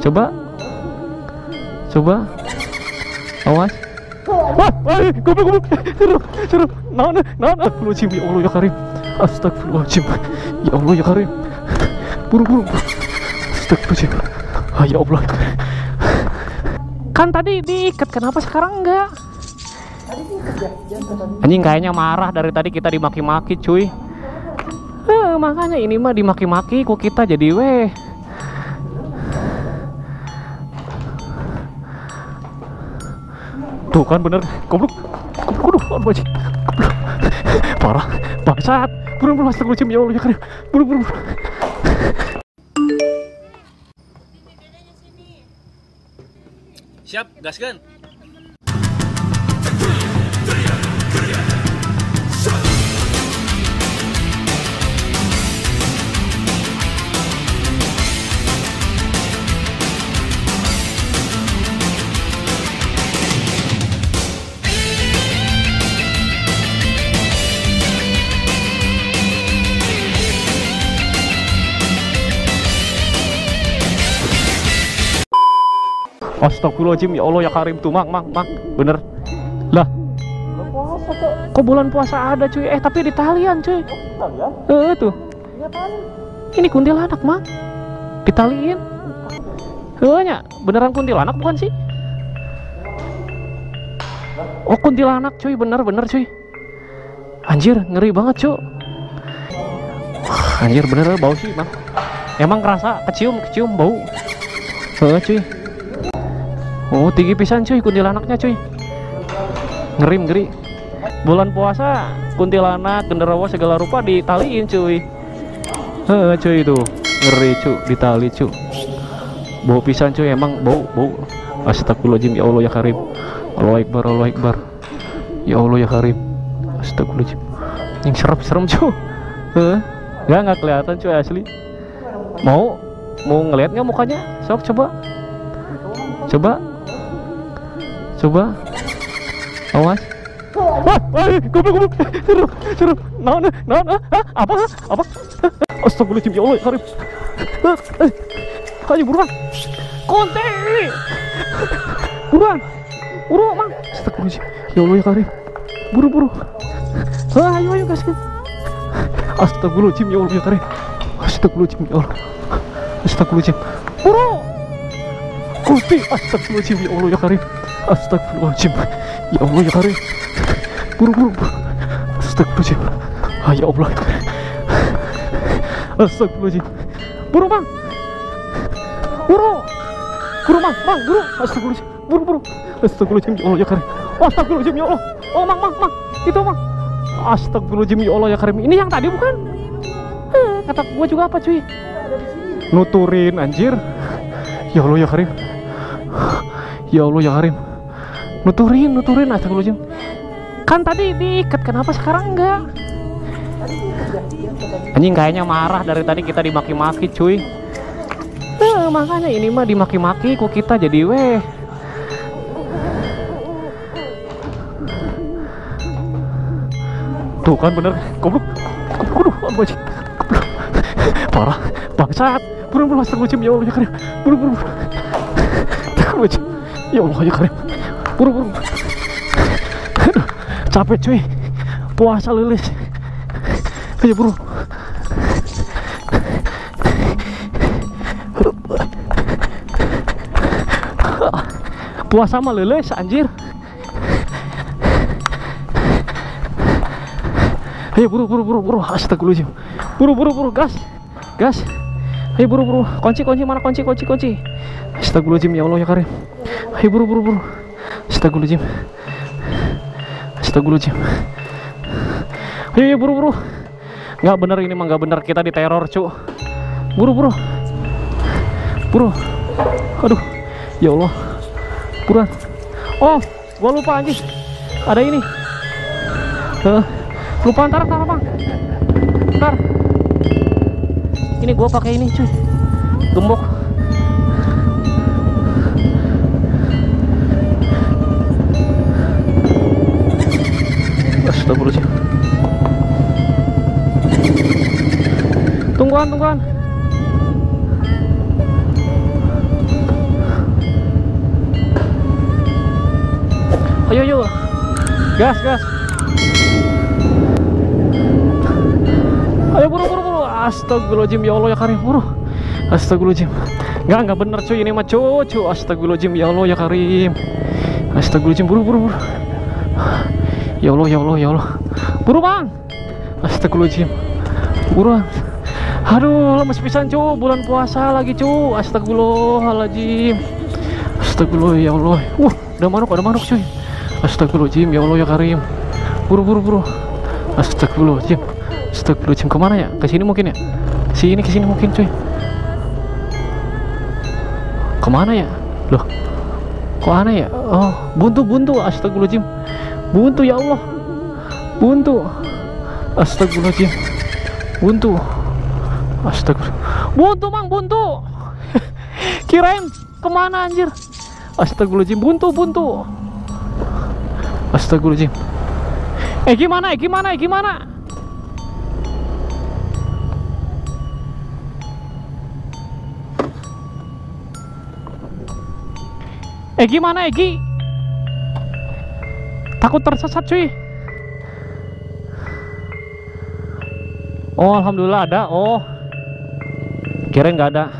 Coba. Coba. Awas. Wah, wah, goblok, goblok. Seru, seru. Naon, naon. Astagfirullahaladzim, ya Allah ya Karim. Astagfirullahaladzim. Ya Allah ya Karim. Buru. buru. Astagfirullahaladzim. Ah, ya Allah. Kan tadi diikat, kenapa sekarang enggak? Anjing kayaknya marah dari tadi kita dimaki-maki, cuy. Eh, makanya ini mah dimaki-maki kok kita jadi weh. Tuh kan bener, goblok. Goblok, aduh. Goblok. Parah, bangsat. Burung burung astagfirullahaladzim ya Allah ya Karim. Burung burung. Siap, gaskan. Astagfirullahaladzim ya Allah ya Karim tuh mang mang mang bener. Lah. Kok bulan puasa ada cuy? Eh tapi di talian cuy. Eh tuh. Ini kuntilanak mang ditaliin. Eh nya. Beneran kuntilanak bukan sih? Oh kuntilanak cuy. Bener bener cuy. Anjir ngeri banget cuy anjir bener bau sih mang emang kerasa kecium kecium bau. Eh cuy Oh tinggi pisan cuy kuntilanaknya cuy. Ngeri ngeri. Bulan puasa kuntilanak genderuwo segala rupa ditaliin cuy. Heeh cuy itu. Ngeri cuy ditali cuy. Bau pisan cuy emang bau bau. Astagfirullahaladzim ya Allah ya Karim. Allah Akbar Allah Akbar. Ya Allah ya Karim. Astagfirullahaladzim. Yang serem-serem cuy. Heeh. Gak nggak kelihatan cuy asli. Mau? Mau ngeliat mukanya? Sok coba. Coba Coba. Awas. Wah, wah, goblok, goblok. Seru, seru. Naon, naon, ah, ah, apa, apa? Astagfirullahaladzim, ya Allah, Karim. Eh. Ayo buruan. Konte. Buruan. Buru, Mang. Astagfirullahaladzim. Ya Allah, ya Karim. Buru, buru. Ah, ayo, ayo, gaskin. Astagfirullahaladzim, ya Allah, ya Karim. Astagfirullahaladzim, ya Allah. Astagfirullahaladzim. Buru. Kunti. Astagfirullahaladzim, ya Allah, ya Karim. Astagfirullahaladzim. Ya Allah ya Karim Buru buru Astagfirullahaladzim. Ah, Ya Allah. Astagfirullahaladzim. Buru bang. Buru. Buru bang Bang buru. Astagfirullahaladzim. Buru buru. Astagfirullahaladzim Ya Allah ya Karim Astagfirullahaladzim ya Allah. Oh mang mang mang Itu mang Astagfirullahaladzim ya Allah ya Karim Ini yang tadi bukan? Eh, Kata gua juga apa cuy? Nuturin anjir. Ya Allah ya Karim Ya Allah ya Karim nuturin nuturin astagfirullahaladzim kan tadi diikat kenapa sekarang enggak? Anjing kayaknya marah dari tadi kita dimaki-maki cuy. Eh, makanya ini mah dimaki-maki kok kita jadi weh. Tuh kan bener goblok. Goblok goblok anjing. Parah. Bangsat. Burung burung astagfirullahaladzim ya Allah ya Karim. Burung astagfirullahaladzim ya Allah ya Karim buru buru. Capek cuy. Puasa lilis. Ayo buru. Puasa mah lilis anjir. Ayo buru buru buru buru. Astagfirullahaladzim buru buru buru gas. Gas. Ayo buru buru. Kunci kunci mana kunci kunci kunci. Astagfirullahaladzim ya Allah ya Karim. Ayo buru buru buru Astagfirullahaladzim Astagfirullahaladzim Ayo, ayo buru buru Nggak bener ini mah nggak bener kita diteror cu Buru buru Buru Aduh Ya Allah Buruan Oh gua lupa anjing Ada ini uh, Lupa ntar ntar bang Ntar Ini gua pakai ini cuy Gembok astagfirullahaladzim tungguan tungguan. Ayo ayo. Gas gas. Ayo buru buru buru. Astagfirullahaladzim ya Allah ya Karim. Buru. Astagfirullahaladzim. Enggak enggak bener cuy. Ini mah cuy astagfirullahaladzim ya Allah ya Karim. Astagfirullahaladzim buru buru buru ya Allah ya Allah ya Allah. Buru bang. Astagfirullahaladzim. Buruan aduh lemes pisan cu. Bulan puasa lagi cu. Astagfirullahaladzim. Astagfirullah ya Allah. Wah ada manuk ada manuk cuy. Astagfirullahaladzim ya Allah ya karim. Buru buru buru astagfirullahaladzim. Astagfirullahaladzim. Ke mana ya? Ke sini mungkin ya? Sini ke sini mungkin cuy. Ke mana ya? Loh kok aneh ya? Oh buntu buntu. Astagfirullahaladzim buntu ya Allah. Buntu. Astagfirullahaladzim. Buntu. Astagfirullah. Buntu mang buntu. Kirain ke mana anjir? Astagfirullahaladzim. Buntu buntu. Astagfirullahaladzim. Eh gimana eh gimana eh gimana? Eh gimana Egi takut tersesat cuy. Oh alhamdulillah ada. Oh. Kirain nggak ada